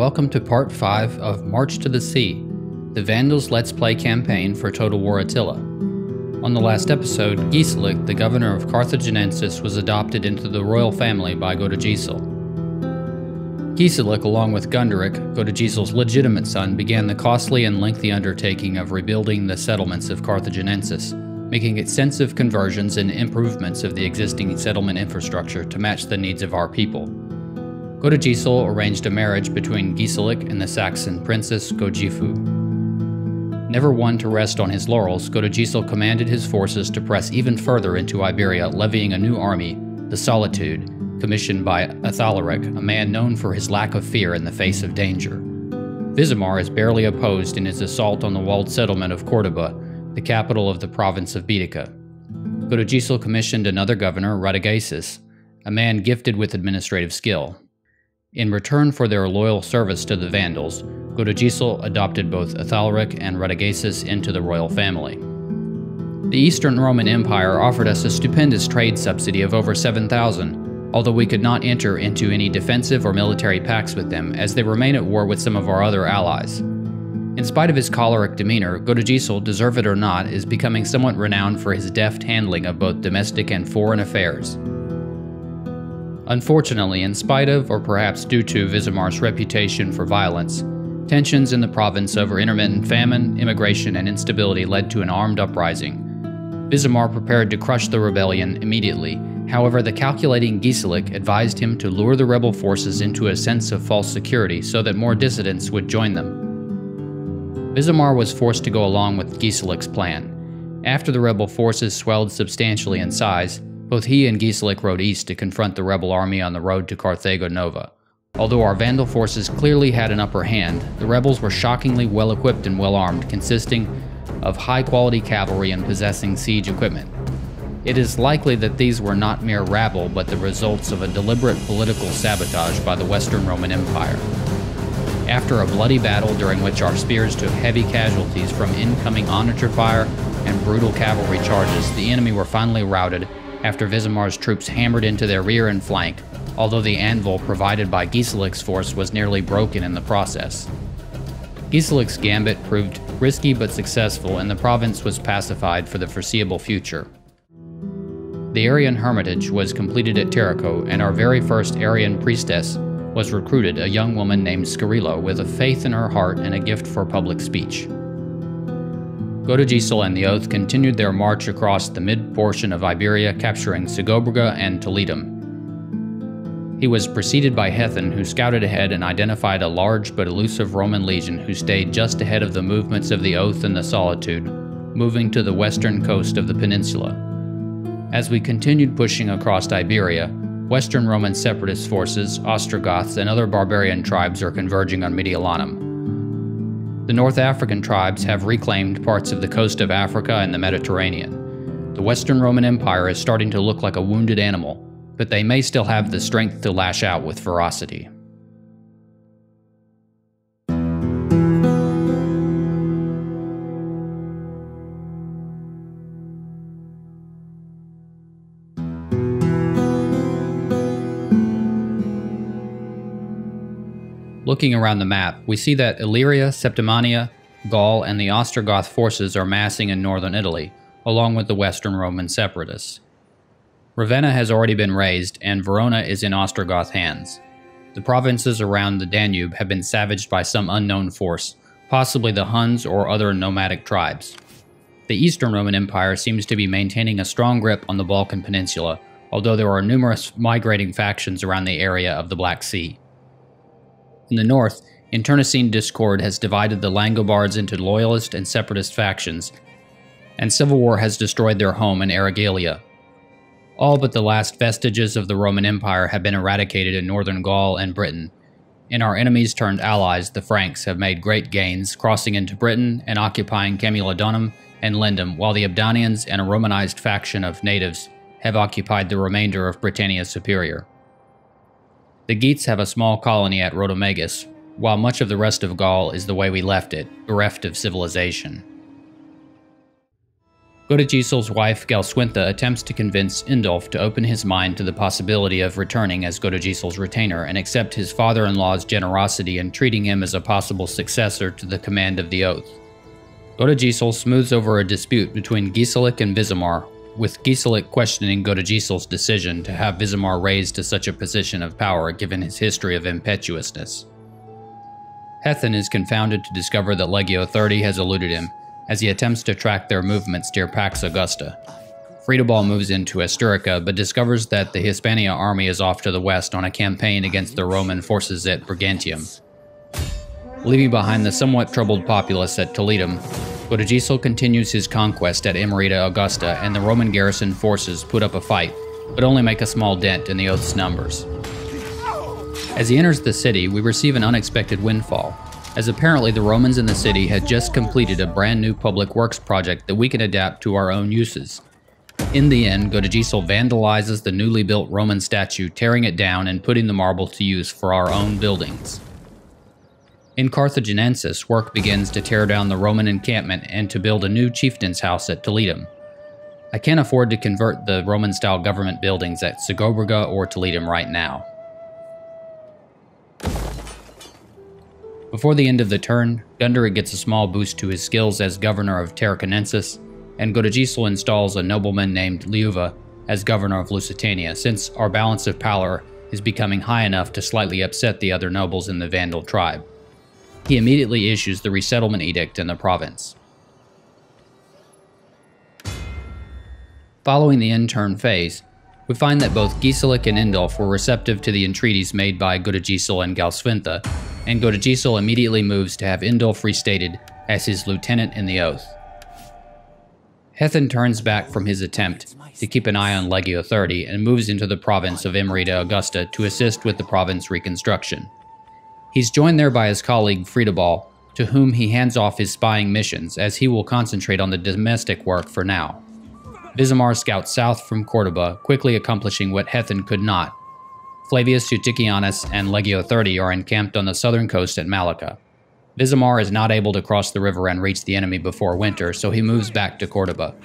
Welcome to part 5 of March to the Sea, the Vandals Let's Play campaign for Total War Attila. On the last episode, Giselijk, the governor of Carthaginensis, was adopted into the royal family by Godegisel. Giselijk, along with Gunderic, Godegisel's legitimate son, began the costly and lengthy undertaking of rebuilding the settlements of Carthaginensis, making extensive conversions and improvements of the existing settlement infrastructure to match the needs of our people. Godegisel arranged a marriage between Giselijk and the Saxon princess Gogifu. Never one to rest on his laurels, Godegisel commanded his forces to press even further into Iberia, levying a new army, the Solitude, commissioned by Athalaric, a man known for his lack of fear in the face of danger. Visimar is barely opposed in his assault on the walled settlement of Cordoba, the capital of the province of Baetica. Godegisel commissioned another governor, Radagaisus, a man gifted with administrative skill. In return for their loyal service to the Vandals, Godegisel adopted both Athalaric and Radagaisus into the royal family. The Eastern Roman Empire offered us a stupendous trade subsidy of over 7,000, although we could not enter into any defensive or military pacts with them, as they remain at war with some of our other allies. In spite of his choleric demeanor, Godegisel, deserve it or not, is becoming somewhat renowned for his deft handling of both domestic and foreign affairs. Unfortunately, in spite of, or perhaps due to, Visimar's reputation for violence, tensions in the province over intermittent famine, immigration, and instability led to an armed uprising. Visimar prepared to crush the rebellion immediately. However, the calculating Giselijk advised him to lure the rebel forces into a sense of false security so that more dissidents would join them. Visimar was forced to go along with Giselik's plan. After the rebel forces swelled substantially in size, both he and Giselijk rode east to confront the rebel army on the road to Carthago Nova. Although our Vandal forces clearly had an upper hand, the rebels were shockingly well equipped and well armed, consisting of high quality cavalry and possessing siege equipment. It is likely that these were not mere rabble, but the results of a deliberate political sabotage by the Western Roman Empire. After a bloody battle during which our spears took heavy casualties from incoming onager fire and brutal cavalry charges, the enemy were finally routed after Visimar's troops hammered into their rear and flank, although the anvil provided by Giselik's force was nearly broken in the process. Giselik's gambit proved risky but successful, and the province was pacified for the foreseeable future. The Arian hermitage was completed at Tarraco, and our very first Arian priestess was recruited a young woman named Scarillo with a faith in her heart and a gift for public speech. Godegisel and the Oath continued their march across the mid portion of Iberia, capturing Segobriga and Toletum. He was preceded by Hethen, who scouted ahead and identified a large but elusive Roman legion who stayed just ahead of the movements of the Oath and the Solitude, moving to the western coast of the peninsula. As we continued pushing across Iberia, Western Roman separatist forces, Ostrogoths, and other barbarian tribes are converging on Mediolanum. The North African tribes have reclaimed parts of the coast of Africa and the Mediterranean. The Western Roman Empire is starting to look like a wounded animal, but they may still have the strength to lash out with ferocity. Looking around the map, we see that Illyria, Septimania, Gaul, and the Ostrogoth forces are massing in northern Italy, along with the Western Roman separatists. Ravenna has already been razed, and Verona is in Ostrogoth hands. The provinces around the Danube have been savaged by some unknown force, possibly the Huns or other nomadic tribes. The Eastern Roman Empire seems to be maintaining a strong grip on the Balkan Peninsula, although there are numerous migrating factions around the area of the Black Sea. In the north, internecine discord has divided the Langobards into loyalist and separatist factions, and civil war has destroyed their home in Aregelia. All but the last vestiges of the Roman Empire have been eradicated in northern Gaul and Britain. In our enemies turned allies, the Franks have made great gains, crossing into Britain and occupying Camulodunum and Lindum, while the Ebdanians and a Romanized faction of natives have occupied the remainder of Britannia Superior. The Geats have a small colony at Rotomagus, while much of the rest of Gaul is the way we left it, bereft of civilization. Godegisel's wife Galswintha attempts to convince Indulf to open his mind to the possibility of returning as Godegisel's retainer and accept his father-in-law's generosity in treating him as a possible successor to the command of the oath. Godegisel smooths over a dispute between Giselijk and Visimar, with Giselijk questioning Godegisel's decision to have Visimar raised to such a position of power given his history of impetuousness. Hethen is confounded to discover that Legio 30 has eluded him as he attempts to track their movements near Pax Augusta. Friedebald moves into Asturica but discovers that the Hispania army is off to the west on a campaign against the Roman forces at Brigantium. Leaving behind the somewhat troubled populace at Toletum, Godegisel continues his conquest at Emerita Augusta and the Roman garrison forces put up a fight, but only make a small dent in the oath's numbers. As he enters the city, we receive an unexpected windfall as apparently the Romans in the city had just completed a brand new public works project that we can adapt to our own uses. In the end, Godegisel vandalizes the newly built Roman statue, tearing it down and putting the marble to use for our own buildings. In Carthaginensis, work begins to tear down the Roman encampment and to build a new chieftain's house at Toletum. I can't afford to convert the Roman-style government buildings at Segobriga or Toletum right now. Before the end of the turn, Gunderic gets a small boost to his skills as governor of Tarraconensis, and Godegisel installs a nobleman named Liuva as governor of Lusitania, since our balance of power is becoming high enough to slightly upset the other nobles in the Vandal tribe. He immediately issues the resettlement edict in the province. Following the intern phase, we find that both Giselijk and Indolf were receptive to the entreaties made by Godegisel and Galswintha, and Godegisel immediately moves to have Indolf restated as his lieutenant in the oath. Hethen turns back from his attempt to keep an eye on Legio 30 and moves into the province of Emerita Augusta to assist with the province reconstruction. He's joined there by his colleague Friedebald, to whom he hands off his spying missions as he will concentrate on the domestic work for now. Visimar scouts south from Cordoba, quickly accomplishing what Hethen could not Flavius Euticianus and Legio 30 are encamped on the southern coast at Malaca. Visimar is not able to cross the river and reach the enemy before winter, so he moves back to Cordoba.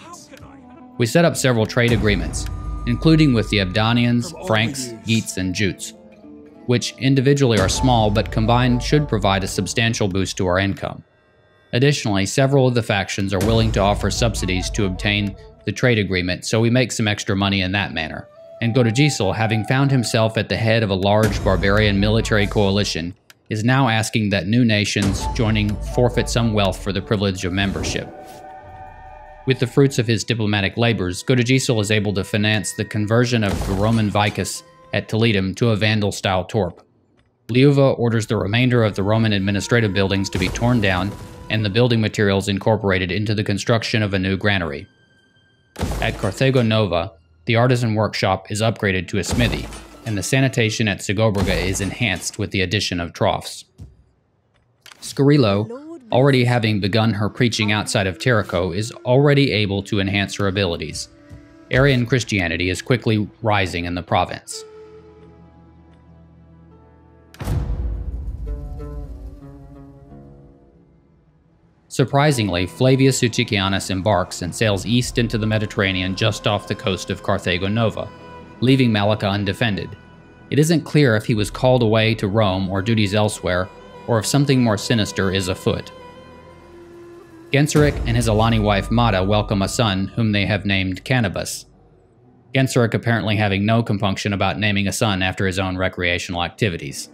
We set up several trade agreements, including with the Ebdanians, Franks, Geats, and Jutes, which individually are small but combined should provide a substantial boost to our income. Additionally, several of the factions are willing to offer subsidies to obtain the trade agreement, so we make some extra money in that manner and Godegisel, having found himself at the head of a large barbarian military coalition, is now asking that new nations joining forfeit some wealth for the privilege of membership. With the fruits of his diplomatic labors, Godegisel is able to finance the conversion of the Roman vicus at Toletum to a Vandal-style torp. Liuva orders the remainder of the Roman administrative buildings to be torn down and the building materials incorporated into the construction of a new granary. At Carthago Nova, the artisan workshop is upgraded to a smithy, and the sanitation at Segobriga is enhanced with the addition of troughs. Scarillo, already having begun her preaching outside of Tarraco, is already able to enhance her abilities. Arian Christianity is quickly rising in the province. Surprisingly, Flavius Euticianus embarks and sails east into the Mediterranean just off the coast of Carthago Nova, leaving Malaca undefended. It isn't clear if he was called away to Rome or duties elsewhere, or if something more sinister is afoot. Genseric and his Alani wife Mata welcome a son whom they have named Cannabis. Genseric apparently having no compunction about naming a son after his own recreational activities.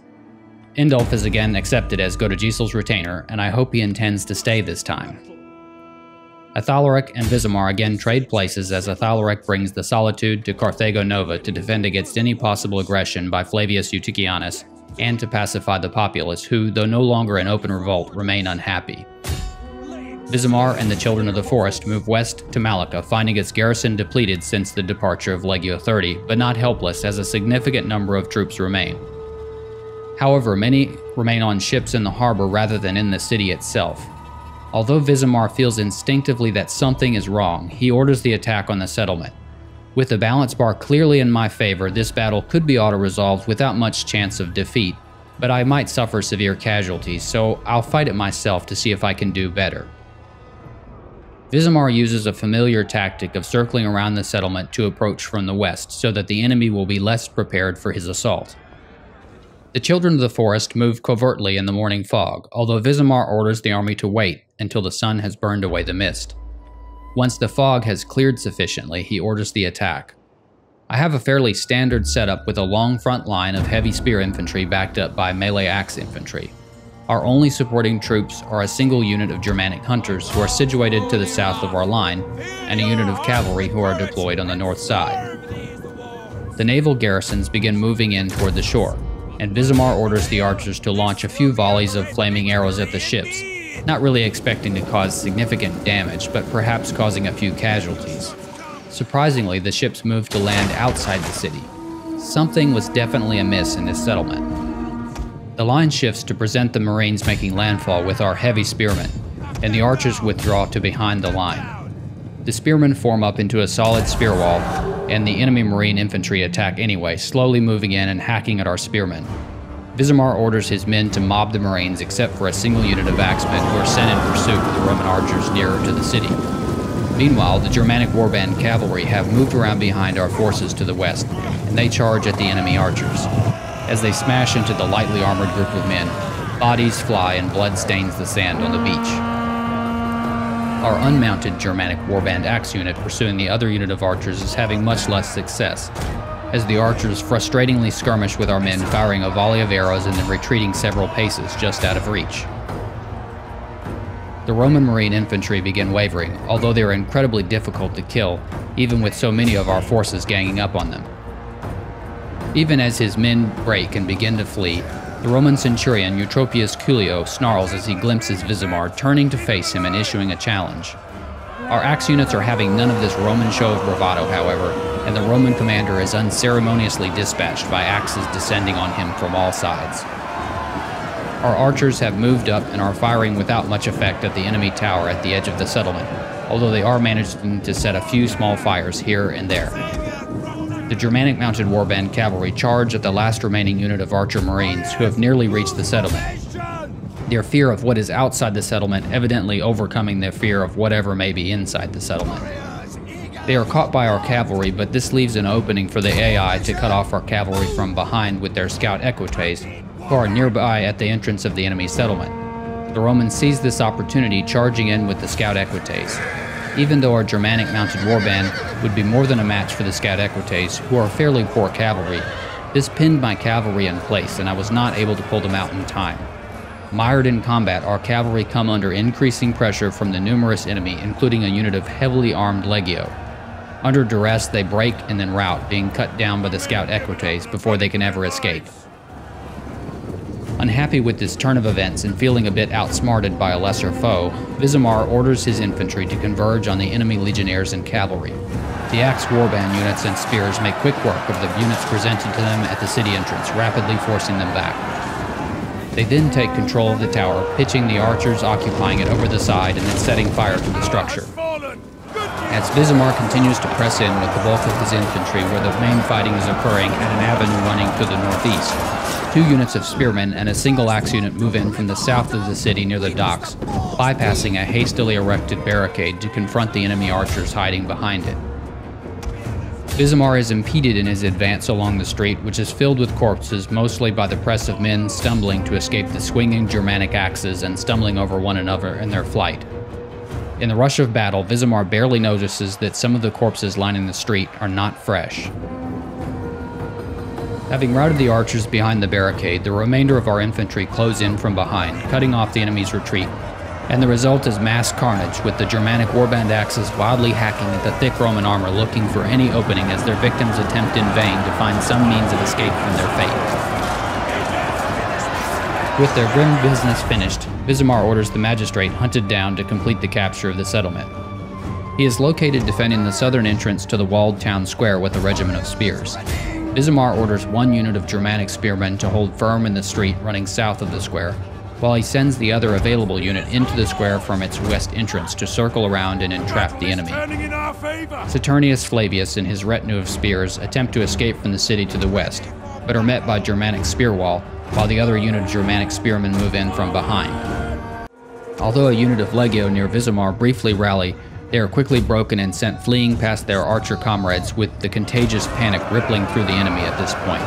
Indolf is again accepted as Godegisel's retainer, and I hope he intends to stay this time. Athalaric and Visimar again trade places as Athalaric brings the Solitude to Carthago Nova to defend against any possible aggression by Flavius Eutychianus and to pacify the populace who, though no longer in open revolt, remain unhappy. Visimar and the Children of the Forest move west to Malaca, finding its garrison depleted since the departure of Legio 30, but not helpless as a significant number of troops remain. However, many remain on ships in the harbor rather than in the city itself. Although Visimar feels instinctively that something is wrong, he orders the attack on the settlement. With the balance bar clearly in my favor, this battle could be auto-resolved without much chance of defeat, but I might suffer severe casualties, so I'll fight it myself to see if I can do better. Visimar uses a familiar tactic of circling around the settlement to approach from the west so that the enemy will be less prepared for his assault. The children of the forest move covertly in the morning fog, although Visimar orders the army to wait until the sun has burned away the mist. Once the fog has cleared sufficiently, he orders the attack. I have a fairly standard setup with a long front line of heavy spear infantry backed up by melee axe infantry. Our only supporting troops are a single unit of Germanic hunters who are situated to the south of our line, and a unit of cavalry who are deployed on the north side. The naval garrisons begin moving in toward the shore, and Visimar orders the archers to launch a few volleys of flaming arrows at the ships, not really expecting to cause significant damage, but perhaps causing a few casualties. Surprisingly, the ships moved to land outside the city. Something was definitely amiss in this settlement. The line shifts to present the Marines making landfall with our heavy spearmen, and the archers withdraw to behind the line. The spearmen form up into a solid spear wall, and the enemy Marine infantry attack anyway, slowly moving in and hacking at our spearmen. Visimar orders his men to mob the Marines except for a single unit of axemen who are sent in pursuit of the Roman archers nearer to the city. Meanwhile, the Germanic warband cavalry have moved around behind our forces to the west, and they charge at the enemy archers. As they smash into the lightly armored group of men, bodies fly and blood stains the sand on the beach. Our unmounted Germanic warband axe unit pursuing the other unit of archers is having much less success, as the archers frustratingly skirmish with our men, firing a volley of arrows and then retreating several paces just out of reach. The Roman Marine infantry begin wavering, although they are incredibly difficult to kill, even with so many of our forces ganging up on them. Even as his men break and begin to flee, the Roman centurion Eutropius Cullio snarls as he glimpses Visimar turning to face him and issuing a challenge. Our axe units are having none of this Roman show of bravado, however, and the Roman commander is unceremoniously dispatched by axes descending on him from all sides. Our archers have moved up and are firing without much effect at the enemy tower at the edge of the settlement, although they are managing to set a few small fires here and there. The Germanic mounted warband cavalry charge at the last remaining unit of archer marines who have nearly reached the settlement. Their fear of what is outside the settlement evidently overcoming their fear of whatever may be inside the settlement. They are caught by our cavalry, but this leaves an opening for the AI to cut off our cavalry from behind with their scout equites, who are nearby at the entrance of the enemy settlement. The Romans seize this opportunity, charging in with the scout equites. Even though our Germanic mounted warband would be more than a match for the scout equites, who are fairly poor cavalry, this pinned my cavalry in place, and I was not able to pull them out in time. Mired in combat, our cavalry come under increasing pressure from the numerous enemy, including a unit of heavily armed legio. Under duress, they break and then rout, being cut down by the scout equites before they can ever escape. Unhappy with this turn of events and feeling a bit outsmarted by a lesser foe, Visimar orders his infantry to converge on the enemy legionnaires and cavalry. The axe warband units and spears make quick work of the units presented to them at the city entrance, rapidly forcing them back. They then take control of the tower, pitching the archers occupying it over the side and then setting fire to the structure. As Visimar continues to press in with the bulk of his infantry where the main fighting is occurring at an avenue running to the northeast, two units of spearmen and a single axe unit move in from the south of the city near the docks, bypassing a hastily erected barricade to confront the enemy archers hiding behind it. Visimar is impeded in his advance along the street, which is filled with corpses, mostly by the press of men stumbling to escape the swinging Germanic axes and stumbling over one another in their flight. In the rush of battle, Visimar barely notices that some of the corpses lining the street are not fresh. Having routed the archers behind the barricade, the remainder of our infantry close in from behind, cutting off the enemy's retreat, and the result is mass carnage with the Germanic warband axes wildly hacking at the thick Roman armor looking for any opening as their victims attempt in vain to find some means of escape from their fate. With their grim business finished, Visimar orders the magistrate hunted down to complete the capture of the settlement. He is located defending the southern entrance to the walled town square with a regiment of spears. Visimar orders one unit of Germanic spearmen to hold firm in the street running south of the square, while he sends the other available unit into the square from its west entrance to circle around and entrap the enemy. Saturnius Flavius and his retinue of spears attempt to escape from the city to the west, but are met by Germanic spear wall while the other unit of Germanic spearmen move in from behind. Although a unit of Legio near Visimar briefly rally, They are quickly broken and sent fleeing past their archer comrades with the contagious panic rippling through the enemy at this point,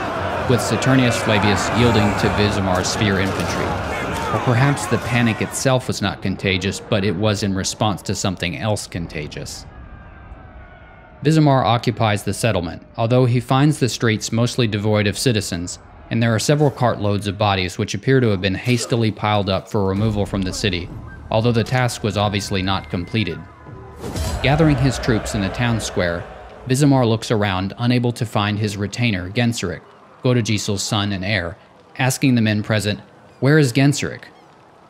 with Saturnius Flavius yielding to Visimar's spear infantry. Or perhaps the panic itself was not contagious, but it was in response to something else contagious. Visimar occupies the settlement, although he finds the streets mostly devoid of citizens, and there are several cartloads of bodies which appear to have been hastily piled up for removal from the city, although the task was obviously not completed. Gathering his troops in the town square, Visimar looks around, unable to find his retainer, Genseric, Godegisel's son and heir, asking the men present, Where is Genseric?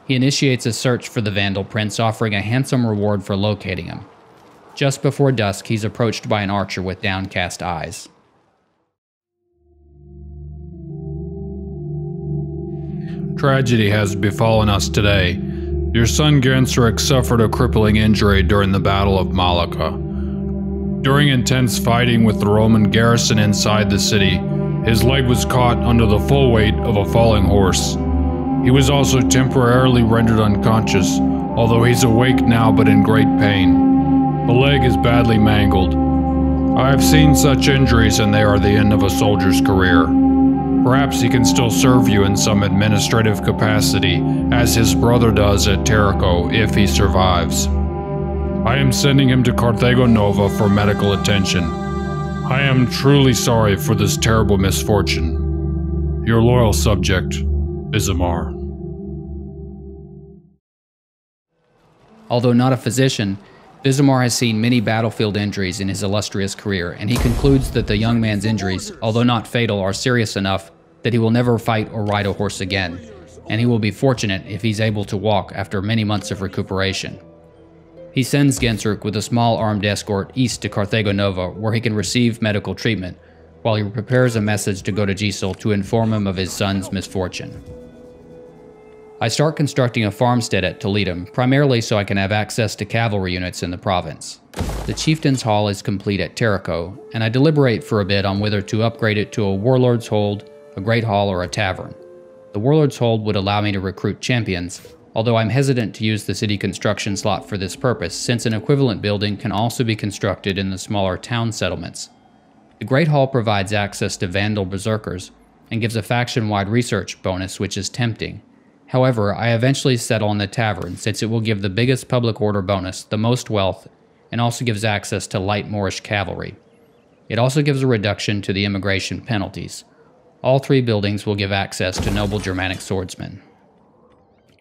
He initiates a search for the Vandal prince, offering a handsome reward for locating him. Just before dusk, he's approached by an archer with downcast eyes. Tragedy has befallen us today. Your son Genseric suffered a crippling injury during the Battle of Malaca. During intense fighting with the Roman garrison inside the city, his leg was caught under the full weight of a falling horse. He was also temporarily rendered unconscious, although he's awake now but in great pain. The leg is badly mangled. I have seen such injuries and they are the end of a soldier's career. Perhaps he can still serve you in some administrative capacity, as his brother does at Tarraco if he survives. I am sending him to Carthago Nova for medical attention. I am truly sorry for this terrible misfortune. Your loyal subject, Visimar. Although not a physician, Visimar has seen many battlefield injuries in his illustrious career, and he concludes that the young man's injuries, although not fatal, are serious enough that he will never fight or ride a horse again, and he will be fortunate if he's able to walk after many months of recuperation. He sends Genseric with a small armed escort east to Carthago Nova, where he can receive medical treatment, while he prepares a message to go to Jisil to inform him of his son's misfortune. I start constructing a farmstead at Toledo, primarily so I can have access to cavalry units in the province. The Chieftain's Hall is complete at Tarraco, and I deliberate for a bit on whether to upgrade it to a Warlord's Hold a great hall, or a tavern. The Warlord's Hold would allow me to recruit champions, although I'm hesitant to use the city construction slot for this purpose, since an equivalent building can also be constructed in the smaller town settlements. The Great Hall provides access to Vandal Berserkers, and gives a faction-wide research bonus which is tempting. However, I eventually settle on the tavern since it will give the biggest public order bonus, the most wealth, and also gives access to light Moorish cavalry. It also gives a reduction to the immigration penalties. All three buildings will give access to noble Germanic swordsmen.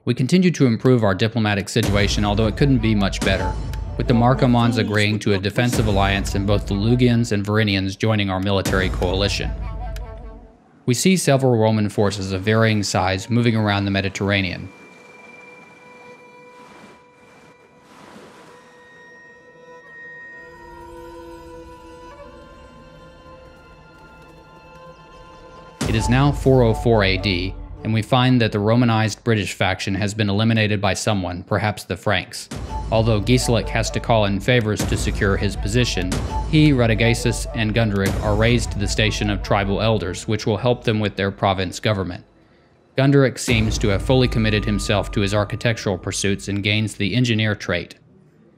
We continue to improve our diplomatic situation, although it couldn't be much better, with the Marcomanns agreeing to a defensive alliance and both the Lugians and Varinians joining our military coalition. We see several Roman forces of varying size moving around the Mediterranean, It is now 404 AD, and we find that the Romanized British faction has been eliminated by someone, perhaps the Franks. Although Gisela has to call in favors to secure his position, he, Radagaisus, and Gunderic are raised to the station of tribal elders, which will help them with their province government. Gunderic seems to have fully committed himself to his architectural pursuits and gains the engineer trait.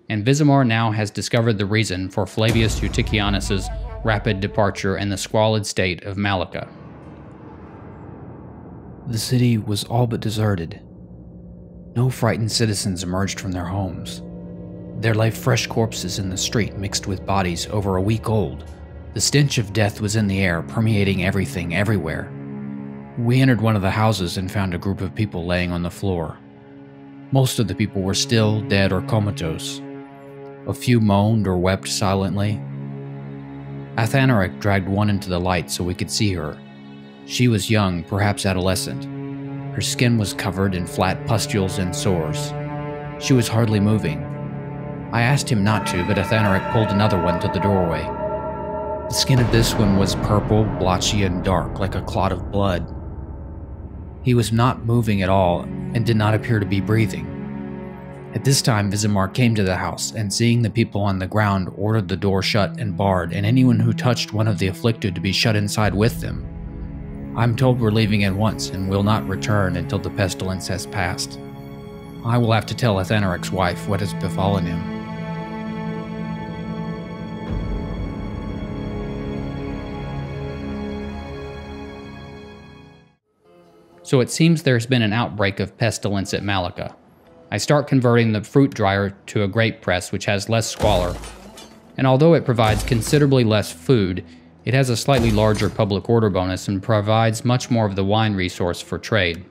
And Visimar now has discovered the reason for Flavius Euticianus's rapid departure and the squalid state of Malaca. The city was all but deserted. No frightened citizens emerged from their homes. There lay fresh corpses in the street mixed with bodies over a week old. The stench of death was in the air, permeating everything everywhere. We entered one of the houses and found a group of people laying on the floor. Most of the people were still dead or comatose. A few moaned or wept silently. Athanaric dragged one into the light so we could see her. She was young, perhaps adolescent. Her skin was covered in flat pustules and sores. She was hardly moving. I asked him not to, but Athanaric pulled another one to the doorway. The skin of this one was purple, blotchy, and dark, like a clot of blood. He was not moving at all and did not appear to be breathing. At this time, Visimar came to the house and, seeing the people on the ground, ordered the door shut and barred, and anyone who touched one of the afflicted to be shut inside with them. I'm told we're leaving at once and will not return until the pestilence has passed. I will have to tell Athanaric's wife what has befallen him. So it seems there's been an outbreak of pestilence at Malaca. I start converting the fruit dryer to a grape press which has less squalor. And although it provides considerably less food, it has a slightly larger public order bonus and provides much more of the wine resource for trade.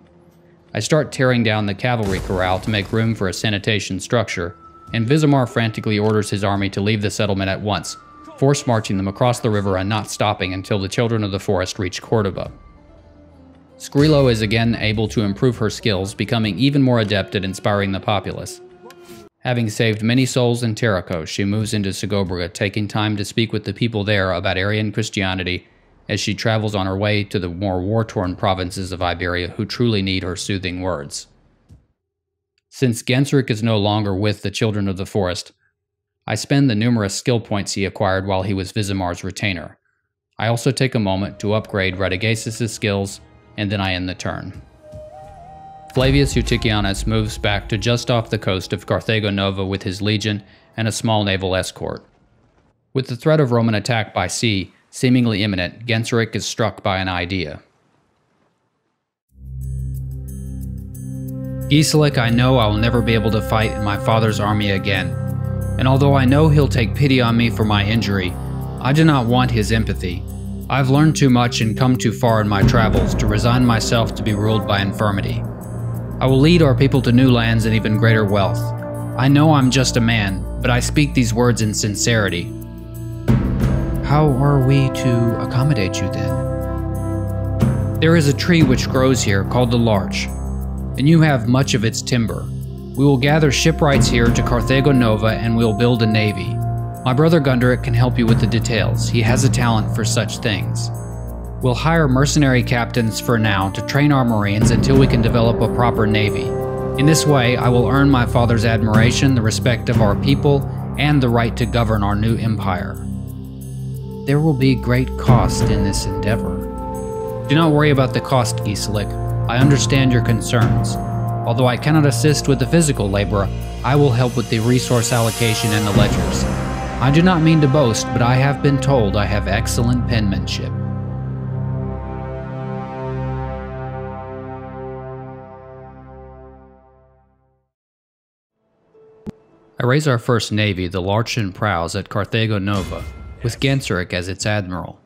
I start tearing down the cavalry corral to make room for a sanitation structure, and Vizimar frantically orders his army to leave the settlement at once, force marching them across the river and not stopping until the children of the forest reach Cordoba. Skrilo is again able to improve her skills, becoming even more adept at inspiring the populace. Having saved many souls in Terracos, she moves into Segobriga, taking time to speak with the people there about Arian Christianity as she travels on her way to the more war-torn provinces of Iberia who truly need her soothing words. Since Genseric is no longer with the Children of the Forest, I spend the numerous skill points he acquired while he was Vizimar's retainer. I also take a moment to upgrade Radagaisus' skills, and then I end the turn. Flavius Eutychianus moves back to just off the coast of Carthago Nova with his legion and a small naval escort. With the threat of Roman attack by sea, seemingly imminent, Genseric is struck by an idea. Giselijk, I know I will never be able to fight in my father's army again, and although I know he'll take pity on me for my injury, I do not want his empathy. I've learned too much and come too far in my travels to resign myself to be ruled by infirmity. I will lead our people to new lands and even greater wealth. I know I'm just a man, but I speak these words in sincerity. How are we to accommodate you then? There is a tree which grows here called the larch, and you have much of its timber. We will gather shipwrights here to Carthago Nova and we'll build a navy. My brother Gunderic can help you with the details. He has a talent for such things. We'll hire mercenary captains for now to train our marines until we can develop a proper navy. In this way, I will earn my father's admiration, the respect of our people, and the right to govern our new empire. There will be great cost in this endeavor. Do not worry about the cost, Giselijk. I understand your concerns. Although I cannot assist with the physical labor, I will help with the resource allocation and the ledgers. I do not mean to boast, but I have been told I have excellent penmanship. I raise our first navy, the Larchen Prows, at Carthago Nova, with Genseric as its admiral.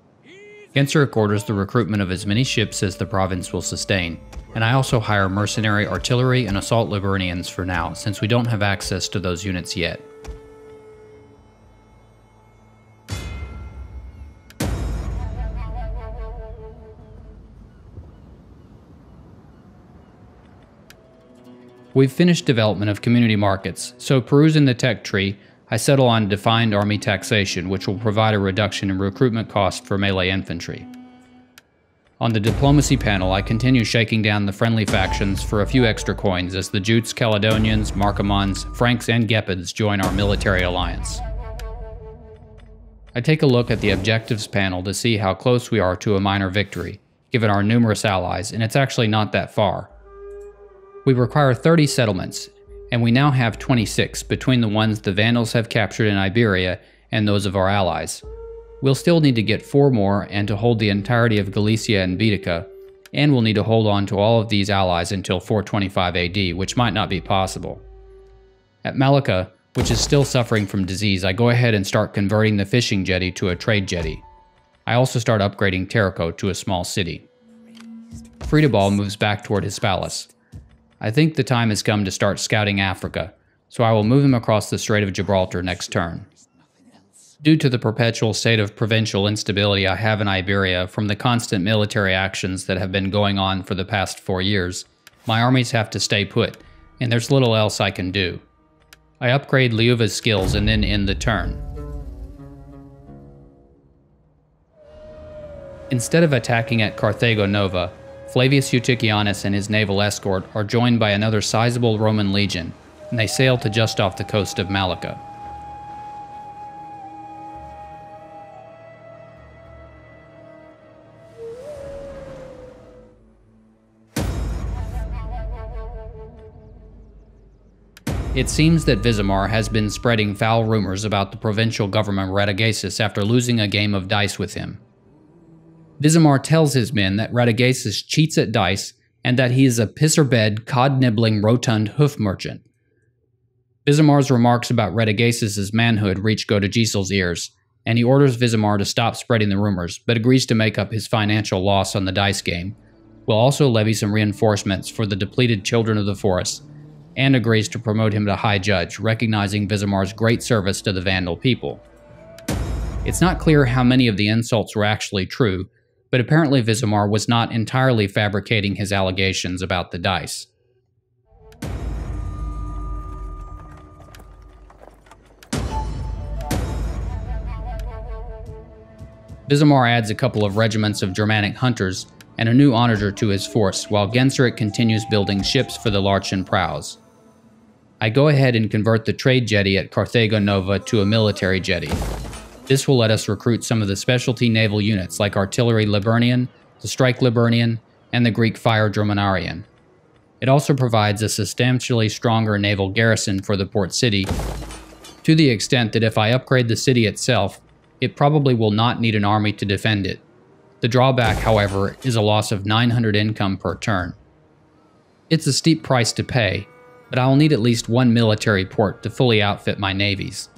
Genseric orders the recruitment of as many ships as the province will sustain, and I also hire mercenary artillery and assault Liburnians for now, since we don't have access to those units yet. We've finished development of community markets, so perusing the tech tree, I settle on defined army taxation, which will provide a reduction in recruitment costs for melee infantry. On the diplomacy panel, I continue shaking down the friendly factions for a few extra coins as the Jutes, Caledonians, Marcomanns, Franks, and Gepids join our military alliance. I take a look at the objectives panel to see how close we are to a minor victory, given our numerous allies, and it's actually not that far. We require 30 settlements, and we now have 26 between the ones the Vandals have captured in Iberia and those of our allies. We'll still need to get four more and to hold the entirety of Galicia and Baetica, and we'll need to hold on to all of these allies until 425 AD, which might not be possible. At Malaca, which is still suffering from disease, I go ahead and start converting the fishing jetty to a trade jetty. I also start upgrading Tarraco to a small city. Friedebald moves back toward his palace. I think the time has come to start scouting Africa, so I will move him across the Strait of Gibraltar next turn. Due to the perpetual state of provincial instability I have in Iberia from the constant military actions that have been going on for the past four years, my armies have to stay put, and there's little else I can do. I upgrade Liuva's skills and then end the turn. Instead of attacking at Carthago Nova, Flavius Eutychianus and his naval escort are joined by another sizable Roman legion, and they sail to just off the coast of Malaca. It seems that Visimar has been spreading foul rumors about the provincial government Radagaisus after losing a game of dice with him. Vizimar tells his men that Radagaisus cheats at dice and that he is a pisser-bed, cod-nibbling, rotund hoof merchant. Vizimar's remarks about Radagaisus' manhood reach Godegisel's ears, and he orders Vizimar to stop spreading the rumors, but agrees to make up his financial loss on the dice game, will also levy some reinforcements for the depleted children of the forest, and agrees to promote him to High Judge, recognizing Vizimar's great service to the Vandal people. It's not clear how many of the insults were actually true, but apparently Vizimar was not entirely fabricating his allegations about the dice. Vizimar adds a couple of regiments of Germanic hunters and a new onager to his force, while Genseric continues building ships for the Larchen prows. I go ahead and convert the trade jetty at Carthago Nova to a military jetty. This will let us recruit some of the specialty naval units like Artillery Liburnian, the Strike Liburnian, and the Greek Fire Dromedarian. It also provides a substantially stronger naval garrison for the port city, to the extent that if I upgrade the city itself, it probably will not need an army to defend it. The drawback, however, is a loss of 900 income per turn. It's a steep price to pay, but I will need at least one military port to fully outfit my navies.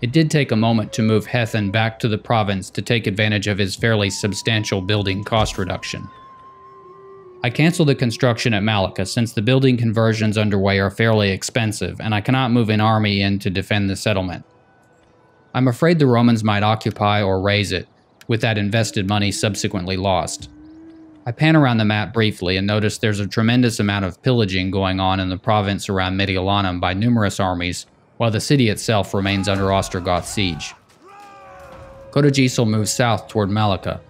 It did take a moment to move Hethen back to the province to take advantage of his fairly substantial building cost reduction. I canceled the construction at Malaca since the building conversions underway are fairly expensive and I cannot move an army in to defend the settlement. I'm afraid the Romans might occupy or raise it, with that invested money subsequently lost. I pan around the map briefly and notice there's a tremendous amount of pillaging going on in the province around Mediolanum by numerous armies, while the city itself remains under Ostrogoth siege. Godegisel moves south toward Malaca,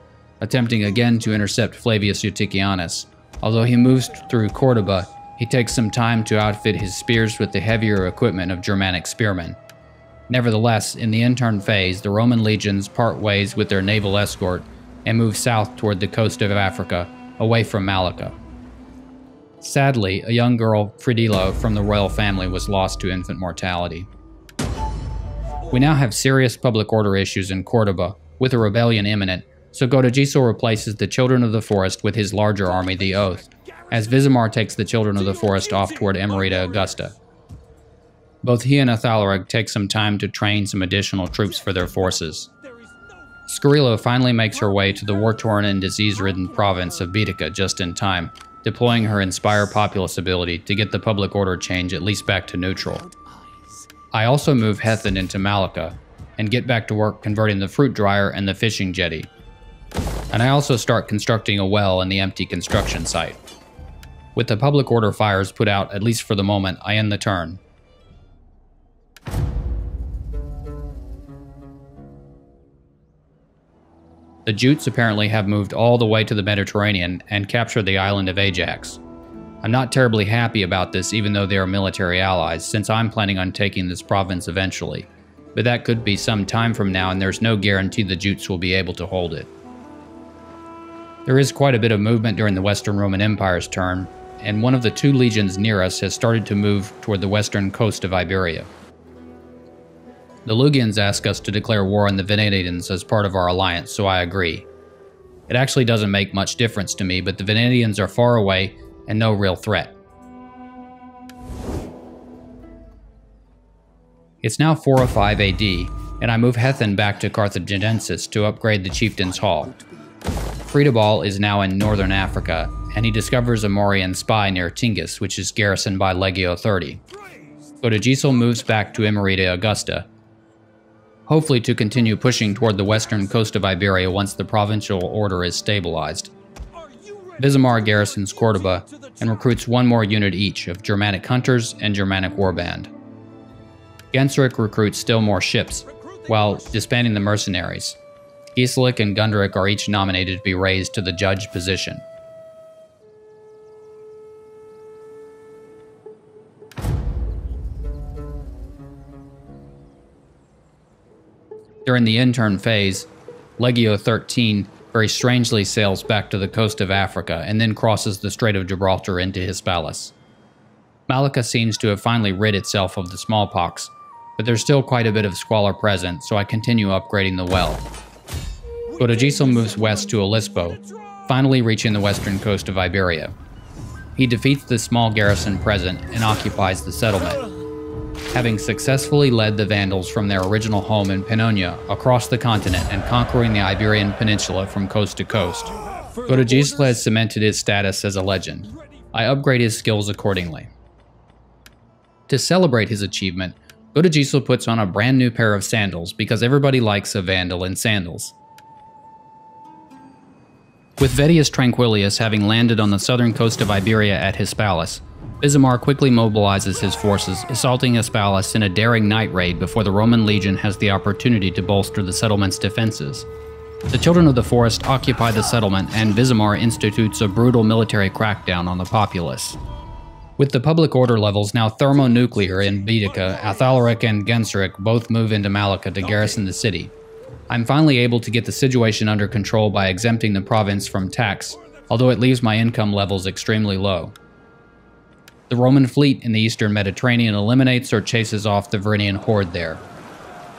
attempting again to intercept Flavius Euticianus. Although he moves through Cordoba, he takes some time to outfit his spears with the heavier equipment of Germanic spearmen, Nevertheless, in the intern phase, the Roman legions part ways with their naval escort and move south toward the coast of Africa, away from Malaca. Sadly, a young girl, Fridilo, from the royal family was lost to infant mortality. We now have serious public order issues in Cordoba, with a rebellion imminent, so Godegisil replaces the Children of the Forest with his larger army, the Oath, as Vizimar takes the Children of the Forest off toward Emerita Augusta. Both he and Athalaric take some time to train some additional troops for their forces. Scarilo finally makes her way to the war-torn and disease-ridden province of Baetica just in time, deploying her Inspire Populace ability to get the public order change at least back to neutral. I also move Hethen into Malaca, and get back to work converting the fruit dryer and the fishing jetty. And I also start constructing a well in the empty construction site. With the public order fires put out, at least for the moment, I end the turn, The Jutes apparently have moved all the way to the Mediterranean and captured the island of Ajax. I'm not terribly happy about this even though they are military allies, since I'm planning on taking this province eventually. But that could be some time from now and there's no guarantee the Jutes will be able to hold it. There is quite a bit of movement during the Western Roman Empire's turn, and one of the two legions near us has started to move toward the western coast of Iberia. The Lugians ask us to declare war on the Venetians as part of our alliance, so I agree. It actually doesn't make much difference to me, but the Venetians are far away and no real threat. It's now 405 AD, and I move Hethen back to Carthaginensis to upgrade the Chieftain's Hall. Friedebald is now in northern Africa, and he discovers a Mauryan spy near Tingis, which is garrisoned by Legio 30. Godegisil moves back to Emerita Augusta, hopefully to continue pushing toward the western coast of Iberia once the provincial order is stabilized. Vizimar garrisons Cordoba and recruits one more unit each of Germanic hunters and Germanic warband. Genseric recruits still more ships, while disbanding the mercenaries. Giselijk and Gunderic are each nominated to be raised to the judge position. During the intern phase, Legio 13 very strangely sails back to the coast of Africa and then crosses the Strait of Gibraltar into Hispalis. Malaca seems to have finally rid itself of the smallpox, but there's still quite a bit of squalor present, so I continue upgrading the well. Godegisil moves west to Olispo, finally reaching the western coast of Iberia. he defeats the small garrison present and occupies the settlement. Having successfully led the Vandals from their original home in Pannonia across the continent and conquering the Iberian Peninsula from coast to coast, Godigisel has cemented his status as a legend. I upgrade his skills accordingly. To celebrate his achievement, Godigisel puts on a brand new pair of sandals because everybody likes a Vandal in sandals. With Vettius Tranquillus having landed on the southern coast of Iberia at Hispalis, Wisimar quickly mobilizes his forces, assaulting Hispalis in a daring night raid before the Roman legion has the opportunity to bolster the settlement's defenses. The Children of the Forest occupy the settlement, and Wisimar institutes a brutal military crackdown on the populace. With the public order levels now thermonuclear in Baetica, Athalaric and Genseric both move into Malaca to garrison the city. I'm finally able to get the situation under control by exempting the province from tax, although it leaves my income levels extremely low. The Roman fleet in the eastern Mediterranean eliminates or chases off the Vernian horde there.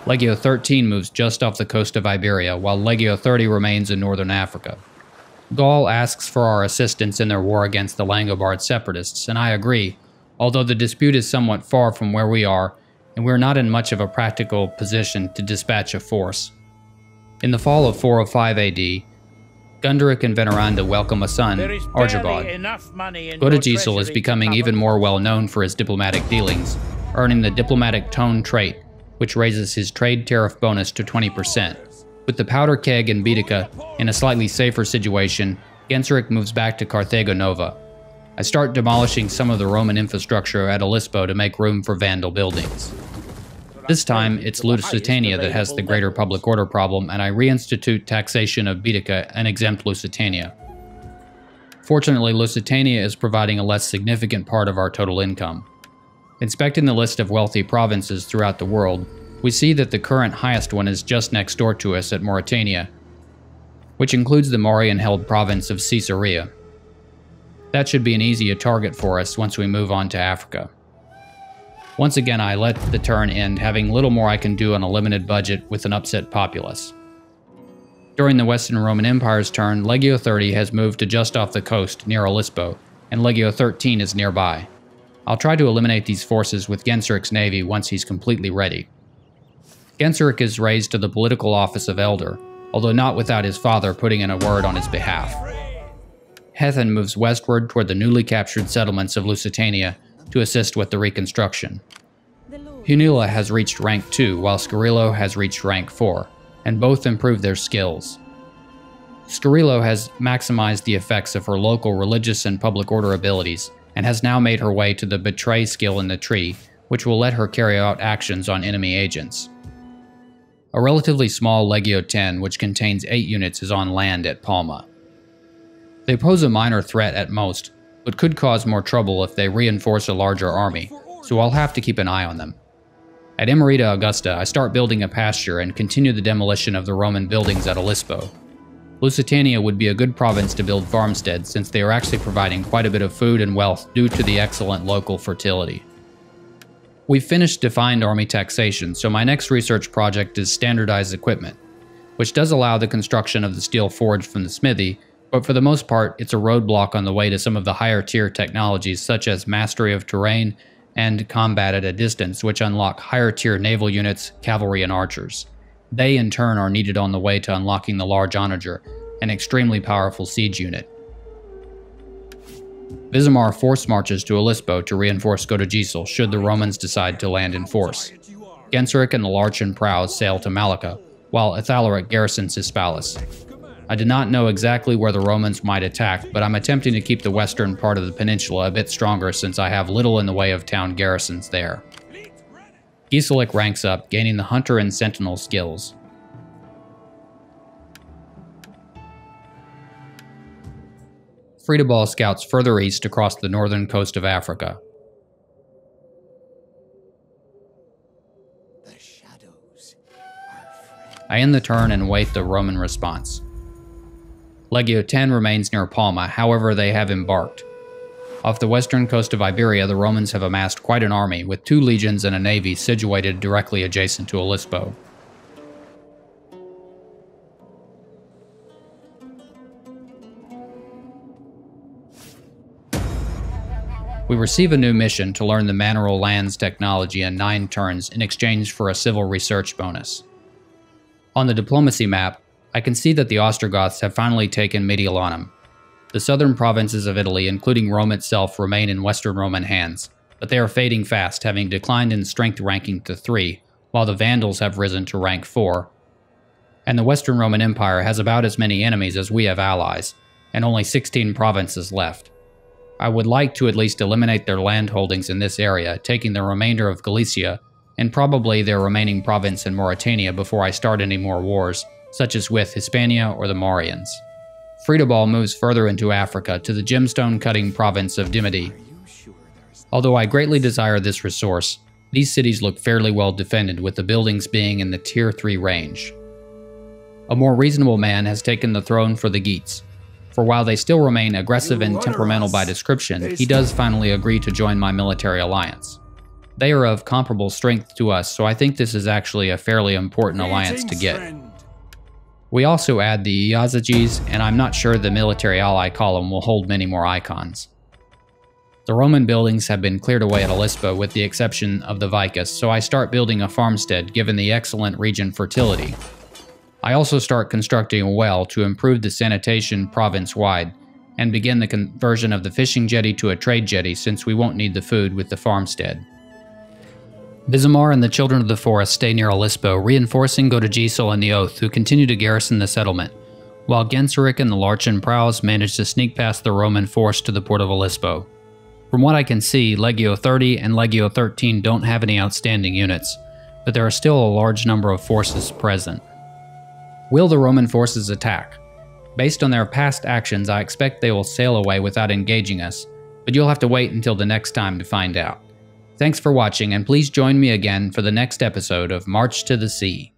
Legio 13 moves just off the coast of Iberia, while Legio 30 remains in northern Africa. Gaul asks for our assistance in their war against the Langobard separatists, and I agree, although the dispute is somewhat far from where we are, and we're not in much of a practical position to dispatch a force. In the fall of 405 AD, Gunderic and Veneranda welcome a son, Argibald. Godigisel is becoming even more well known for his diplomatic dealings, earning the diplomatic tone trait, which raises his trade tariff bonus to 20%. With the powder keg and Baetica in a slightly safer situation, Genseric moves back to Carthago Nova. I start demolishing some of the Roman infrastructure at Olisipo to make room for Vandal buildings. This time, it's Lusitania that has the greater public order problem, and I reinstitute taxation of Baetica and exempt Lusitania. Fortunately, Lusitania is providing a less significant part of our total income. Inspecting the list of wealthy provinces throughout the world, we see that the current highest one is just next door to us at Mauritania, which includes the Mauryan-held province of Caesarea. That should be an easier target for us once we move on to Africa. Once again, I let the turn end, having little more I can do on a limited budget with an upset populace. During the Western Roman Empire's turn, Legio 30 has moved to just off the coast, near Olisipo, and Legio 13 is nearby. I'll try to eliminate these forces with Genseric's navy once he's completely ready. Genseric is raised to the political office of Elder, although not without his father putting in a word on his behalf. Hethen moves westward toward the newly captured settlements of Lusitania to assist with the reconstruction. Hunila has reached rank 2 while Scarillo has reached rank 4, and both improved their skills. Scarillo has maximized the effects of her local religious and public order abilities, and has now made her way to the Betray skill in the tree, which will let her carry out actions on enemy agents. A relatively small Legio 10, which contains 8 units, is on land at Palma. They pose a minor threat at most, but could cause more trouble if they reinforce a larger army, so I'll have to keep an eye on them. At Emerita Augusta, I start building a pasture and continue the demolition of the Roman buildings at Olisipo. Lusitania would be a good province to build farmsteads since they are actually providing quite a bit of food and wealth due to the excellent local fertility. We've finished defined army taxation, so my next research project is standardized equipment, which does allow the construction of the steel forge from the smithy but for the most part, it's a roadblock on the way to some of the higher tier technologies such as mastery of terrain and combat at a distance, which unlock higher tier naval units, cavalry, and archers. They, in turn, are needed on the way to unlocking the large onager, an extremely powerful siege unit. Wisimar force marches to Olisipo to reinforce Godigisel should the Romans decide to land in force. Genseric and the Larchen Prows sail to Malaca, while Athalaric garrisons Hispalis. I do not know exactly where the Romans might attack, but I'm attempting to keep the western part of the peninsula a bit stronger since I have little in the way of town garrisons there. Giselijk ranks up, gaining the hunter and sentinel skills. Friedebald scouts further east across the northern coast of Africa. I end the turn and wait the Roman response. Legio 10 remains near Palma, however, they have embarked. Off the western coast of Iberia, the Romans have amassed quite an army, with two legions and a navy situated directly adjacent to Olisipo. We receive a new mission to learn the Manual Lands technology in 9 turns in exchange for a civil research bonus. On the diplomacy map, I can see that the Ostrogoths have finally taken Mediolanum. The southern provinces of Italy, including Rome itself, remain in Western Roman hands, but they are fading fast, having declined in strength ranking to 3, while the Vandals have risen to rank 4. And the Western Roman Empire has about as many enemies as we have allies, and only 16 provinces left. I would like to at least eliminate their land holdings in this area, taking the remainder of Galicia and probably their remaining province in Mauritania before I start any more wars, such as with Hispania or the Mauryans. Friedebald moves further into Africa to the gemstone cutting province of Dimity. Although I greatly desire this resource, these cities look fairly well defended with the buildings being in the Tier 3 range. A more reasonable man has taken the throne for the Geats, for while they still remain aggressive and temperamental by description, he does finally agree to join my military alliance. They are of comparable strength to us, so I think this is actually a fairly important alliance to get. We also add the Iazyges, and I'm not sure the military ally column will hold many more icons. The Roman buildings have been cleared away at Olisipo with the exception of the Vicus, so I start building a farmstead given the excellent region fertility. I also start constructing a well to improve the sanitation province-wide, and begin the conversion of the fishing jetty to a trade jetty since we won't need the food with the farmstead. Wisimar and the Children of the Forest stay near Olisipo, reinforcing Godigisel and the Oath, who continue to garrison the settlement, while Genseric and the Larchen Prows manage to sneak past the Roman force to the port of Olisipo. From what I can see, Legio 30 and Legio 13 don't have any outstanding units, but there are still a large number of forces present. Will the Roman forces attack? Based on their past actions, I expect they will sail away without engaging us, but you'll have to wait until the next time to find out. Thanks for watching, and please join me again for the next episode of March to the Sea.